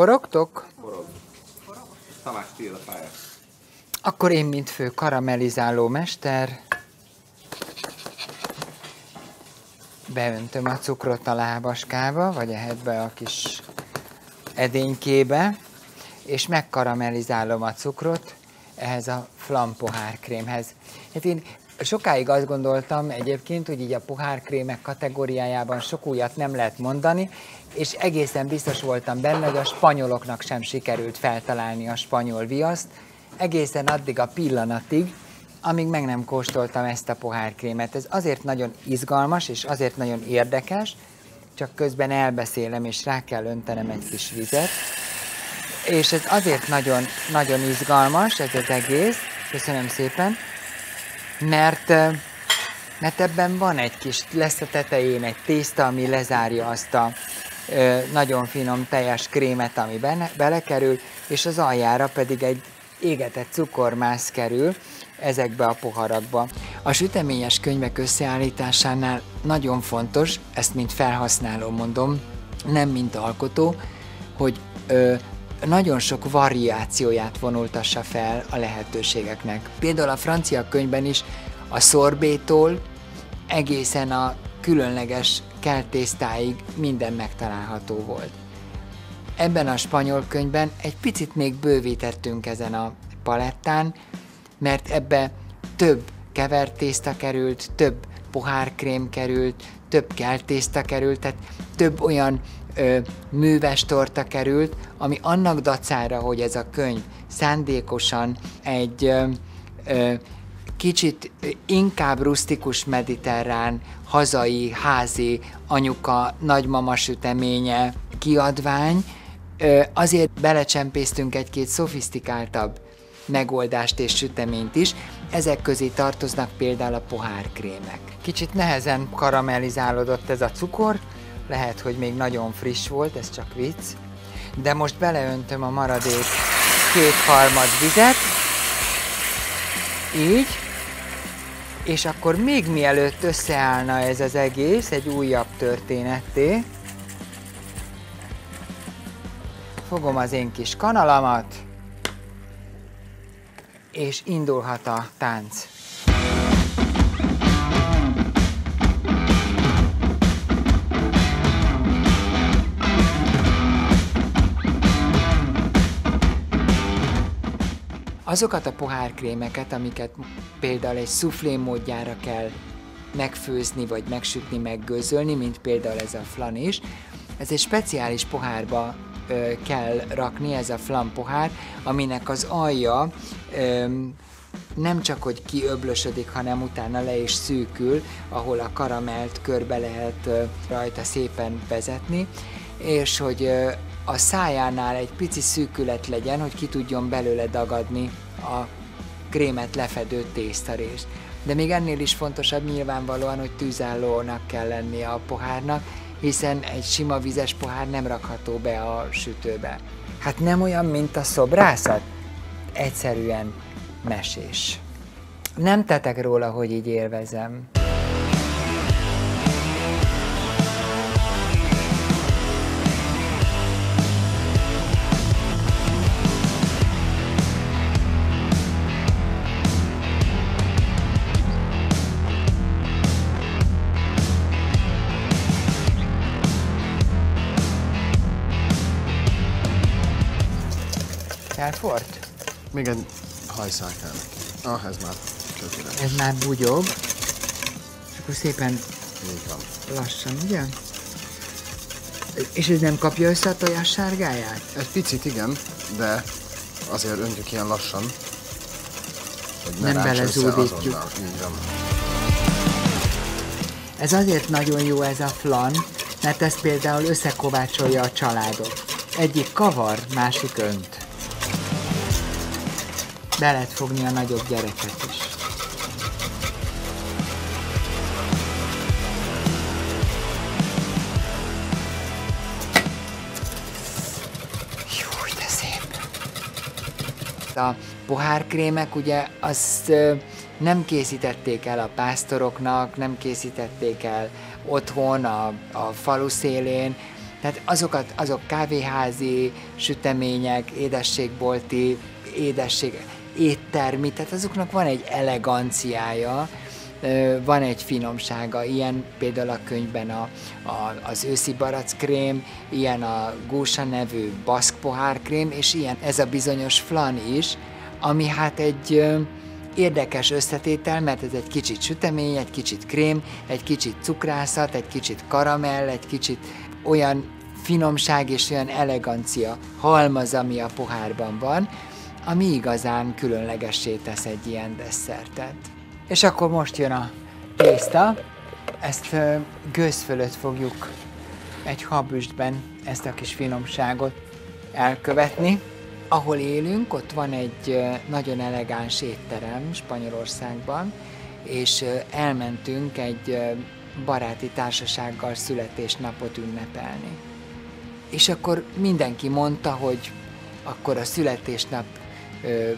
Forogtok? Forog. Tamás, tiéd a pálya. Akkor én, mint fő karamellizáló mester, beöntöm a cukrot a lábaskába, vagy ehhez be a kis edénykébe, és megkaramellizálom a cukrot ehhez a flam pohárkrémhez. Hát én sokáig azt gondoltam egyébként, hogy így a pohárkrémek kategóriájában sok újat nem lehet mondani, és egészen biztos voltam benne, hogy a spanyoloknak sem sikerült feltalálni a spanyol viaszt, egészen addig a pillanatig, amíg meg nem kóstoltam ezt a pohárkrémet. Ez azért nagyon izgalmas, és azért nagyon érdekes, csak közben elbeszélem, és rá kell öntenem egy kis vizet. És ez azért nagyon, nagyon izgalmas, ez az egész, köszönöm szépen, mert, mert ebben van egy kis, lesz a tetején egy tészta, ami lezárja azt a nagyon finom teljes krémet, ami benne, belekerül, és az aljára pedig egy égetett cukormász kerül ezekbe a poharakba. A süteményes könyvek összeállításánál nagyon fontos, ezt mint felhasználó mondom, nem mint alkotó, hogy ö, nagyon sok variációját vonultassa fel a lehetőségeknek. Például a francia könyvben is a szorbétól egészen a különleges keltésztáig minden megtalálható volt. Ebben a spanyol könyvben egy picit még bővítettünk ezen a palettán, mert ebbe több kevert tészta került, több pohárkrém került, több keltészta került, tehát több olyan ö, műves torta került, ami annak dacára, hogy ez a könyv szándékosan egy ö, ö, kicsit inkább rustikus mediterrán, hazai, házi, anyuka, nagymama süteménye kiadvány, azért belecsempésztünk egy-két szofisztikáltabb megoldást és süteményt is, ezek közé tartoznak például a pohárkrémek. Kicsit nehezen karamellizálódott ez a cukor, lehet, hogy még nagyon friss volt, ez csak vicc, de most beleöntöm a maradék két harmad vizet, így, és akkor még mielőtt összeállna ez az egész egy újabb történetté, fogom az én kis kanalamat, és indulhat a tánc. Azokat a pohárkrémeket, amiket például egy szuflé módjára kell megfőzni, vagy megsütni, meggőzölni, mint például ez a flan is, ez egy speciális pohárba ö, kell rakni, ez a flan pohár, aminek az alja ö, nem csak, hogy kiöblösödik, hanem utána le is szűkül, ahol a karamelt körbe lehet rajta szépen vezetni, és hogy a szájánál egy pici szűkület legyen, hogy ki tudjon belőle dagadni a krémet lefedő tésztarést. De még ennél is fontosabb nyilvánvalóan, hogy tűzállónak kell lennie a pohárnak, hiszen egy sima vizes pohár nem rakható be a sütőbe. Hát nem olyan, mint a szobrászat? Egyszerűen mesés. Nem tetek róla, hogy így élvezem. Felfort? Még egy hajszál kell neki. Ah, ez már tökéletes. Ez már bugyog. És akkor szépen Így van. lassan, ugye? És ez nem kapja össze a tojás sárgáját? Egy picit igen, de azért öntjük ilyen lassan, hogy ne Nem belezúdítjuk. Így van. Ez azért nagyon jó ez a flan, mert ez például összekovácsolja a családot. Egyik kavar, másik önt. Be lehet fogni a nagyobb gyereket is. Jó, de szép! A pohárkrémek ugye azt nem készítették el a pásztoroknak, nem készítették el otthon, a, a falu szélén, Tehát azokat, azok kávéházi, sütemények, édességbolti, édesség, éttermi, tehát azoknak van egy eleganciája, van egy finomsága, ilyen például a könyvben a, a, az őszi barackkrém, ilyen a Gósa nevű baszk pohárkrém, és ilyen ez a bizonyos flan is, ami hát egy érdekes összetétel, mert ez egy kicsit sütemény, egy kicsit krém, egy kicsit cukrászat, egy kicsit karamell, egy kicsit olyan finomság és olyan elegancia halmaz, ami a pohárban van, ami igazán különlegessé tesz egy ilyen desszertet. És akkor most jön a tészta, ezt gőz fölött fogjuk egy habüstben ezt a kis finomságot elkövetni. Ahol élünk, ott van egy nagyon elegáns étterem Spanyolországban, és elmentünk egy baráti társasággal születésnapot ünnepelni. És akkor mindenki mondta, hogy akkor a születésnap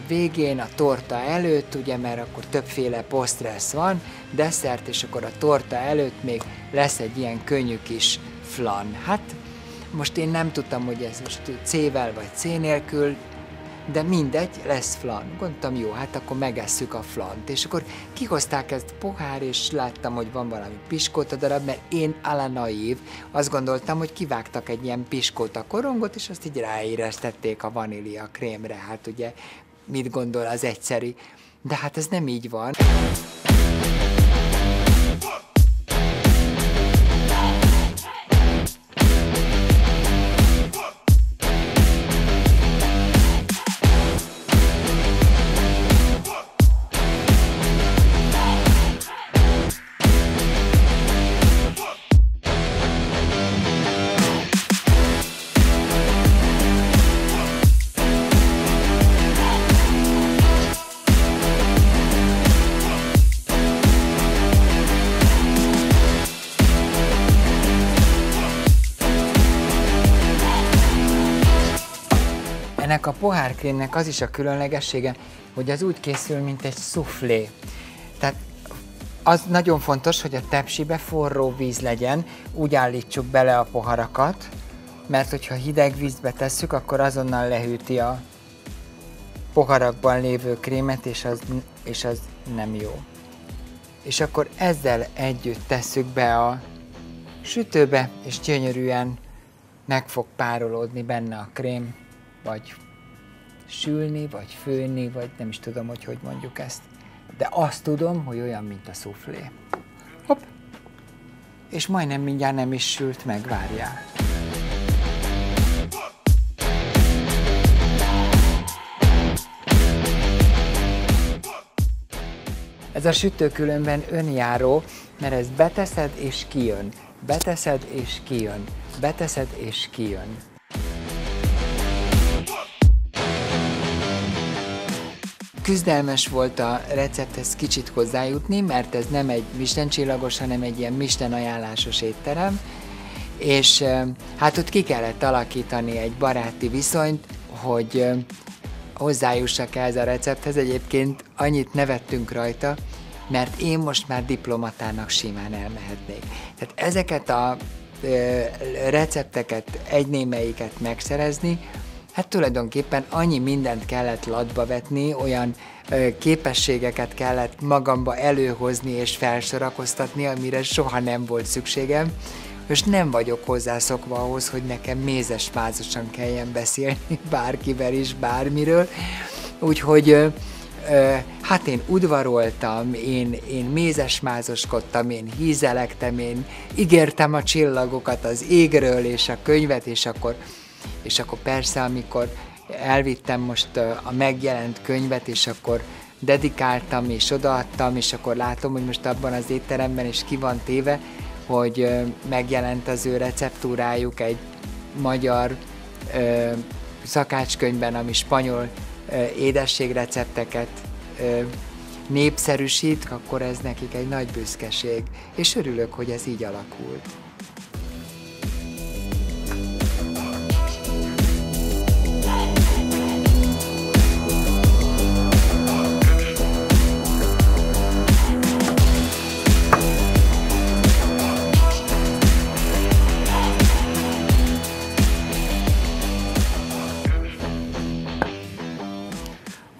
végén, a torta előtt, ugye, mert akkor többféle posztressz van, desszert, és akkor a torta előtt még lesz egy ilyen könnyű kis flan. Hát most én nem tudtam, hogy ez most C-vel vagy C nélkül, de mindegy, lesz flan. Gondoltam, jó, hát akkor megesszük a flant. És akkor kihozták ezt pohár, és láttam, hogy van valami piskóta darab, mert én ala naív, azt gondoltam, hogy kivágtak egy ilyen piskóta korongot, és azt így ráéreztették a vanília krémre. Hát ugye mit gondol az egyszeri. De hát ez nem így van. Ennek a pohárkrémnek az is a különlegessége, hogy az úgy készül, mint egy szuflé. Tehát az nagyon fontos, hogy a tepsibe forró víz legyen, úgy állítsuk bele a poharakat, mert hogyha hideg vízbe tesszük, akkor azonnal lehűti a poharakban lévő krémet, és az, és az nem jó. És akkor ezzel együtt tesszük be a sütőbe, és gyönyörűen meg fog párolódni benne a krém, vagy sülni, vagy főni, vagy nem is tudom, hogy hogy mondjuk ezt. De azt tudom, hogy olyan, mint a szuflé. Hopp! És majdnem mindjárt nem is sült meg, várjál. Ez a sütő különben önjáró, mert ezt beteszed és kijön. Beteszed és kijön. Beteszed és kijön. Küzdelmes volt a recepthez kicsit hozzájutni, mert ez nem egy Michelin csillagos, hanem egy ilyen Michelin ajánlásos étterem, és hát ott ki kellett alakítani egy baráti viszonyt, hogy hozzájussak ez a recepthez. Egyébként annyit nevettünk rajta, mert én most már diplomatának simán elmehetnék. Tehát ezeket a recepteket, egy némelyiket megszerezni, Hát tulajdonképpen annyi mindent kellett latba vetni, olyan ö, képességeket kellett magamba előhozni és felsorakoztatni, amire soha nem volt szükségem, és nem vagyok hozzászokva ahhoz, hogy nekem mézes mázosan kelljen beszélni bárkivel is, bármiről. Úgyhogy ö, ö, hát én udvaroltam, én, én mézesmázoskodtam, én hízelektem, én ígértem a csillagokat az égről és a könyvet, és akkor és akkor persze, amikor elvittem most a megjelent könyvet, és akkor dedikáltam és odaadtam, és akkor látom, hogy most abban az étteremben is ki van téve, hogy megjelent az ő receptúrájuk egy magyar ö, szakácskönyvben, ami spanyol ö, édességrecepteket ö, népszerűsít, akkor ez nekik egy nagy büszkeség, és örülök, hogy ez így alakult.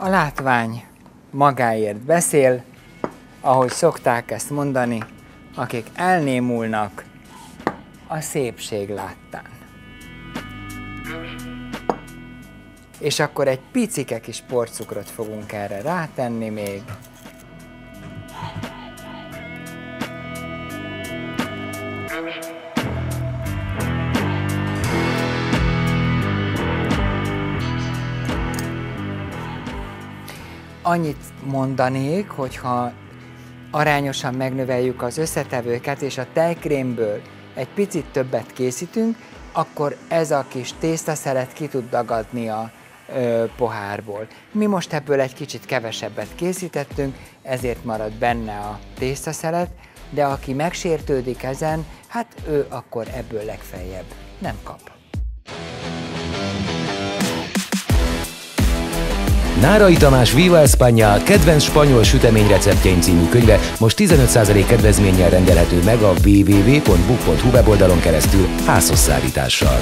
A látvány magáért beszél, ahogy szokták ezt mondani, akik elnémulnak a szépség láttán. És akkor egy picike kis porcukrot fogunk erre rátenni még. Annyit mondanék, hogyha arányosan megnöveljük az összetevőket, és a tejkrémből egy picit többet készítünk, akkor ez a kis tésztaszelet ki tud dagadni a ö, pohárból. Mi most ebből egy kicsit kevesebbet készítettünk, ezért marad benne a tésztaszelet, de aki megsértődik ezen, hát ő akkor ebből legfeljebb nem kap. Nárai Tamás Viva España kedvenc spanyol sütemény receptjeim című könyve most 15% kedvezménnyel rendelhető meg a www.book.hu weboldalon keresztül házhoz szállítással.